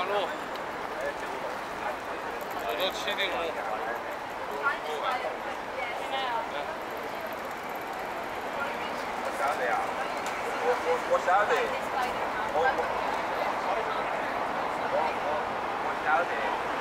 八路，我都七点钟。我晓得我我我晓得，我我我晓得。